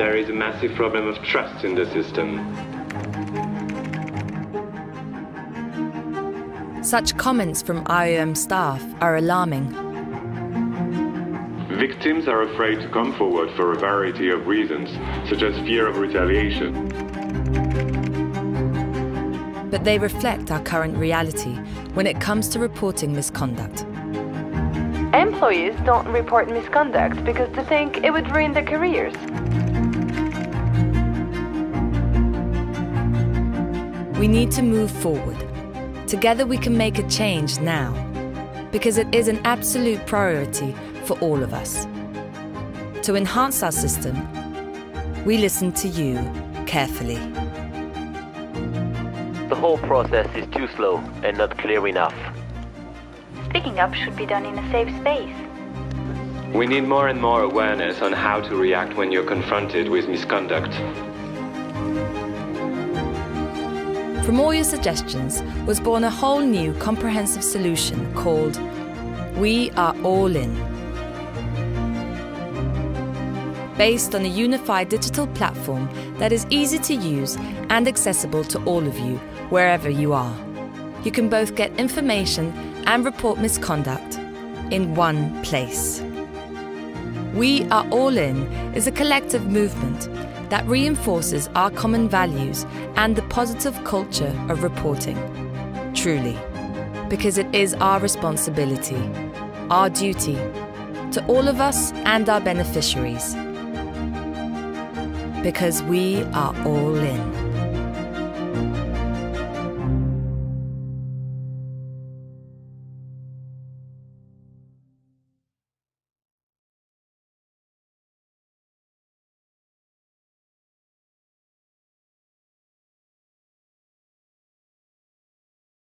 There is a massive problem of trust in the system. Such comments from IOM staff are alarming. Victims are afraid to come forward for a variety of reasons, such as fear of retaliation. But they reflect our current reality when it comes to reporting misconduct. Employees don't report misconduct because they think it would ruin their careers. We need to move forward. Together we can make a change now, because it is an absolute priority for all of us. To enhance our system, we listen to you carefully. The whole process is too slow and not clear enough. Speaking up should be done in a safe space. We need more and more awareness on how to react when you're confronted with misconduct. From all your suggestions was born a whole new comprehensive solution called We Are All In. Based on a unified digital platform that is easy to use and accessible to all of you, wherever you are. You can both get information and report misconduct in one place. We Are All In is a collective movement that reinforces our common values and the positive culture of reporting. Truly, because it is our responsibility, our duty, to all of us and our beneficiaries. Because we are all in.